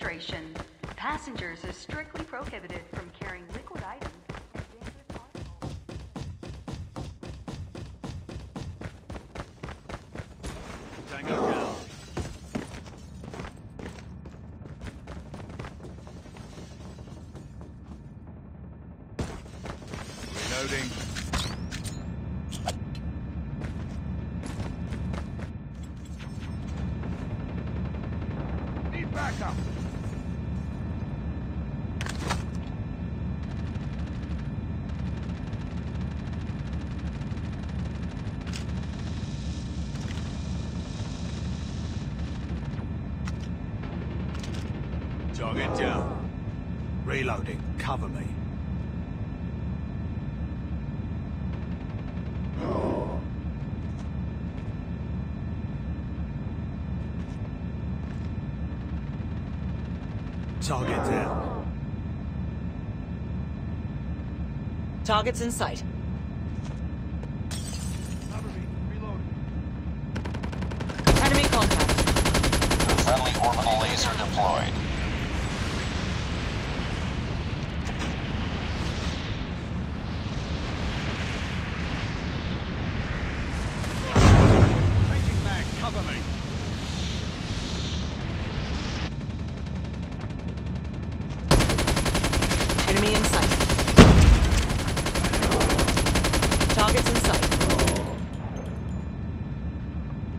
Administration. Passengers are strictly prohibited from carrying liquid items and dangerous articles. Tango down. Reloading. Cover me. Target down. Targets in sight. Cover me. Reloading. Enemy contact. Friendly orbital laser deployed. Changing mag. Cover me. Enemy in sight. Targets in sight.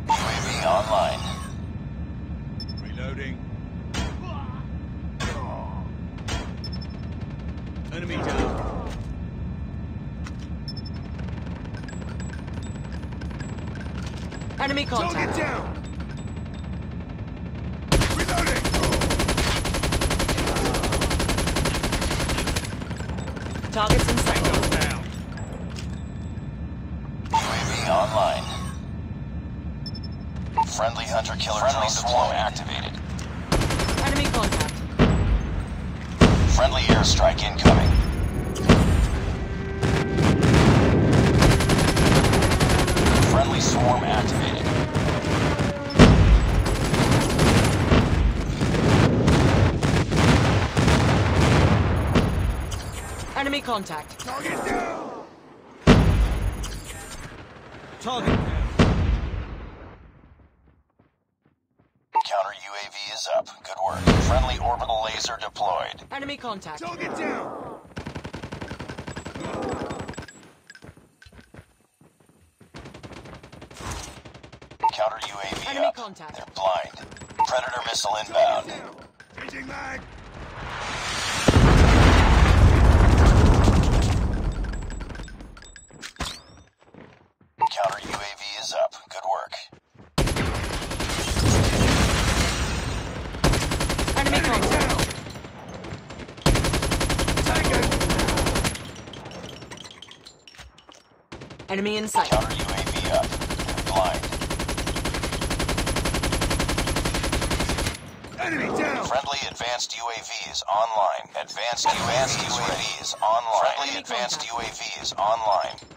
UAV online. Reloading. Enemy down. Enemy contact. down. Reloading. Targets in sight. Tango down. UAV online. Friendly hunter killer drone swarm activated. Enemy contact. Friendly airstrike incoming. Friendly swarm activated. Enemy contact. Target down. Target down. Counter UAV is up. Good work. Friendly orbital laser deployed. Enemy contact. Target down. Counter UAV Enemy up. contact. They're blind. Predator missile inbound. Changing mag. Counter UAV is up. Good work. Enemy contact. Enemy in sight. Counter UAV up. Blind. Enemy down. Friendly advanced UAV is online. Advanced advanced UAV is online. Friendly advanced contact. UAV is online.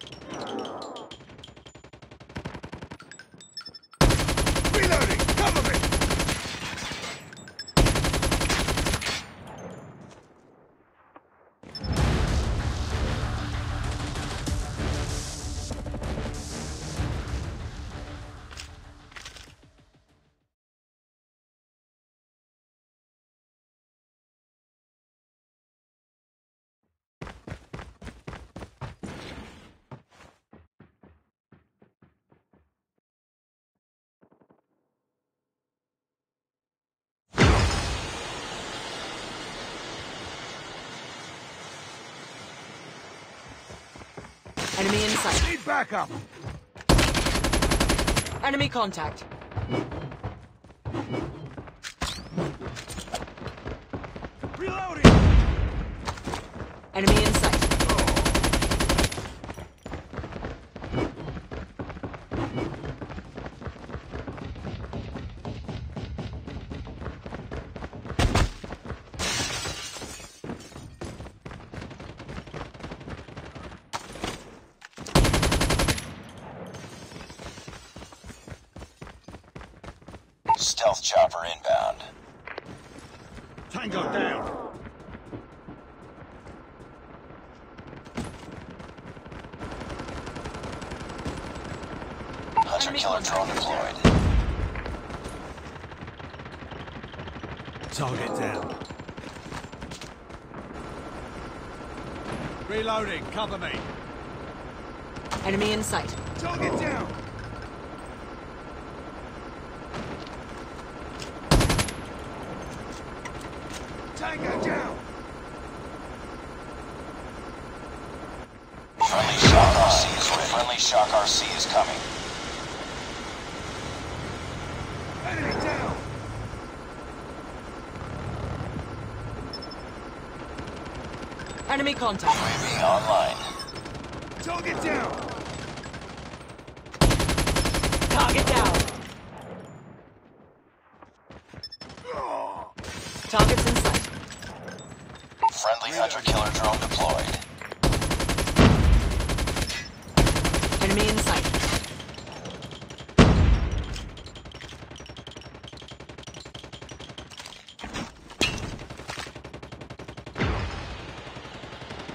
Enemy in sight. Need backup. Enemy contact. Reloading. Enemy in sight. Stealth chopper inbound. Tango down. Hunter killer drone deployed. Target down. Reloading. Cover me. Enemy in sight. Target down. Tango down. Friendly shock RC is ready. Friendly shock RC is coming. Enemy down. Enemy contact. UAV online. Target down. Target down. Targets in sight. Friendly hunter killer drone deployed. Enemy in sight.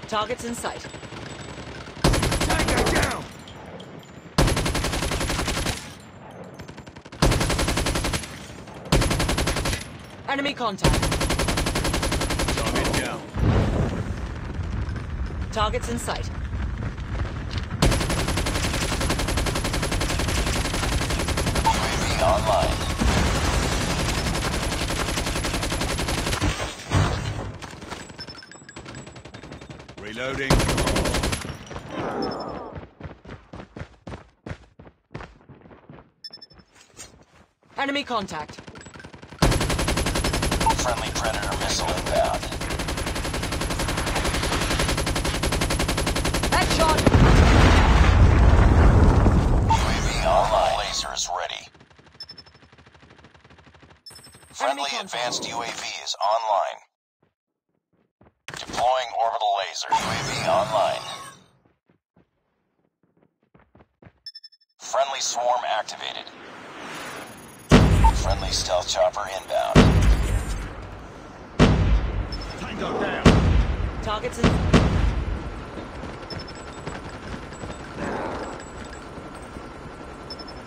Targets in sight. Tango down. Enemy contact. Target down. Targets in sight. UAV online. Reloading. Enemy contact. Friendly predator missile inbound. Headshot. UAV online. Laser is ready. Friendly contact. advanced UAV is online. Deploying orbital laser. UAV online. Friendly swarm activated. Friendly stealth chopper inbound. Tango down. Targets in.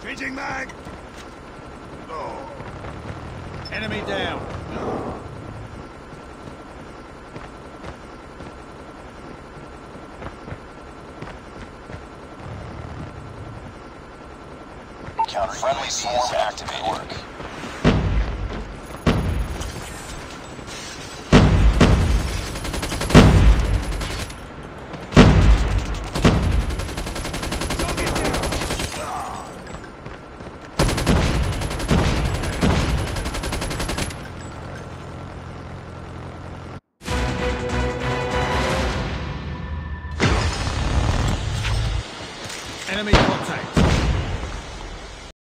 Changing mag. Oh. Enemy down. Counter friendly swarm activated. Work.